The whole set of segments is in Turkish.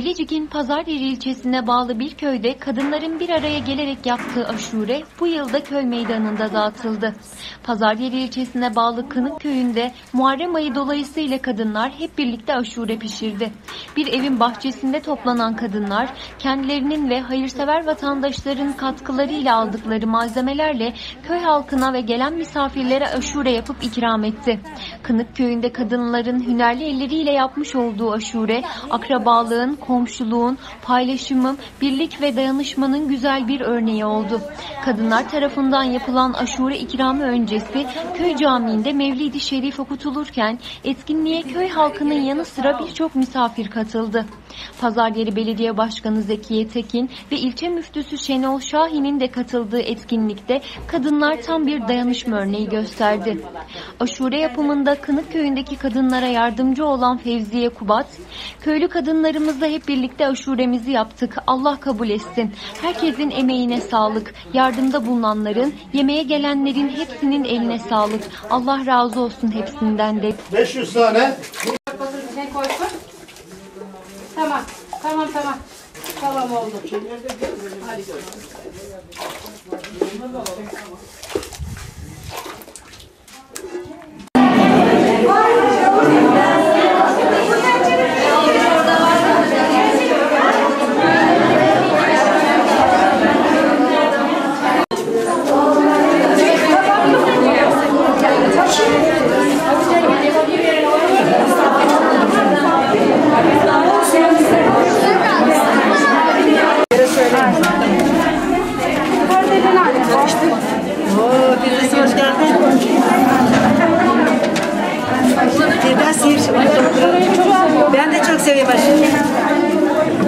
Bilecik'in Pazaryeri ilçesine bağlı bir köyde kadınların bir araya gelerek yaptığı aşure bu yılda köy meydanında dağıtıldı. Pazaryeri ilçesine bağlı Kınık köyünde Muharrem ayı dolayısıyla kadınlar hep birlikte aşure pişirdi. Bir evin bahçesinde toplanan kadınlar kendilerinin ve hayırsever vatandaşların katkılarıyla aldıkları malzemelerle köy halkına ve gelen misafirlere aşure yapıp ikram etti. Kınık köyünde kadınların hünerli elleriyle yapmış olduğu aşure akrabalığın, komşuluğun, paylaşımın, birlik ve dayanışmanın güzel bir örneği oldu. Kadınlar tarafından yapılan aşure ikramı öncesi köy camiinde Mevlid-i Şerif okutulurken etkinliğe köy halkının yanı sıra birçok misafir katıldı. Pazaryeri Belediye Başkanı Zekiye Tekin ve ilçe müftüsü Şenol Şahin'in de katıldığı etkinlikte kadınlar tam bir dayanışma örneği gösterdi. Aşure yapımında Kınık köyündeki kadınlara yardımcı olan Fevziye Kubat, köylü kadınlarımızla hep birlikte aşuremizi yaptık. Allah kabul etsin. Herkesin emeğine sağlık. Yardımda bulunanların, yemeğe gelenlerin hepsinin eline sağlık. Allah razı olsun hepsinden de. 500 tane. Tamam. Tamam tamam. Tamam oldu. Oo,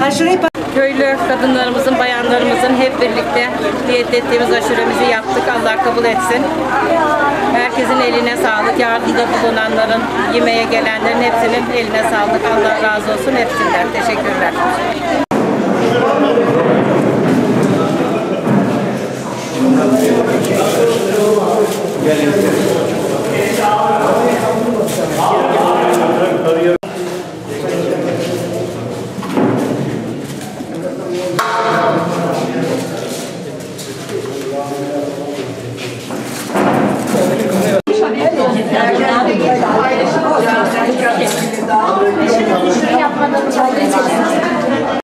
Aşureyi Köylü kadınlarımızın, bayanlarımızın hep birlikte niyet ettiğimiz aşuremizi yaptık. Allah kabul etsin. Herkesin eline sağlık. Yardımda bulunanların, yemeğe gelenlerin hepsinin eline sağlık. Allah razı olsun hepsinden. Teşekkürler.